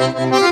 Música